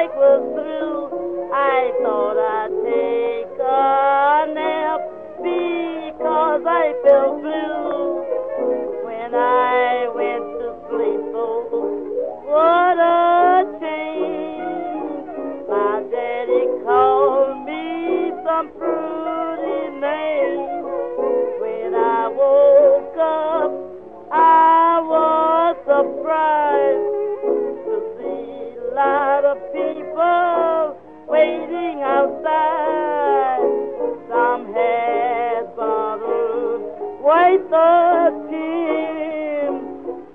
strike was through, I thought I'd take a nap because I felt blue when I went to sleep. Oh, what a change! My daddy called me some fruit. Of people waiting outside. Some had bottles, white the team.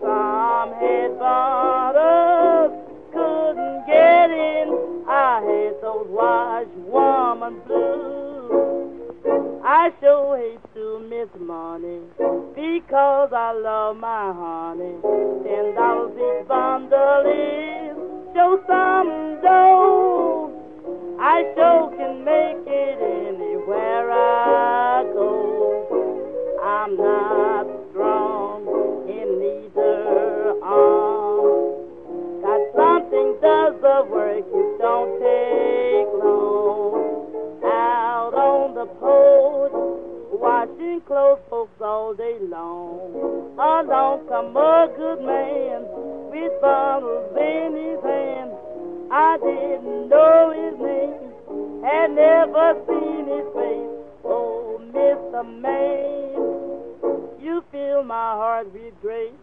Some had bottles, couldn't get in. I had those washwoman blues. I sure hate to miss money because I love my honey. Dollars each bundle is some dough. I sure can make it anywhere I go. I'm not strong in neither arm. Got something does the work, it don't take long. Out on the porch, washing clothes, folks all day long. Along come a good man with bottles in. I didn't know his name, had never seen his face. Oh, Mr. Man, you fill my heart with grace.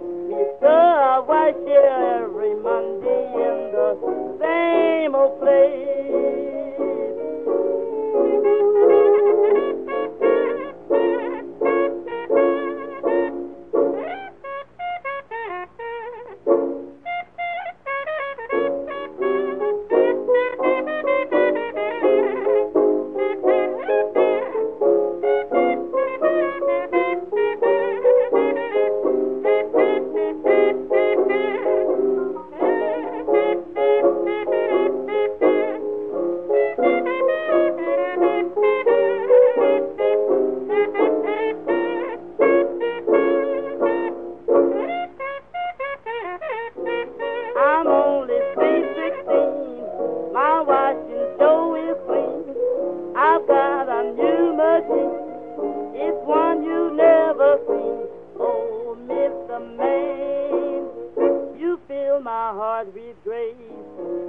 Mr. White here every Monday in the same old I'm It's one you never seen. Oh, Mr. Man, you fill my heart with grace.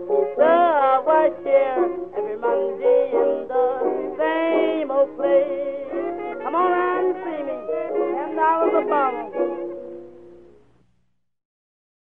Mr. White Chair every Monday in the same old place. Come on and see me. Ten dollars a bottle.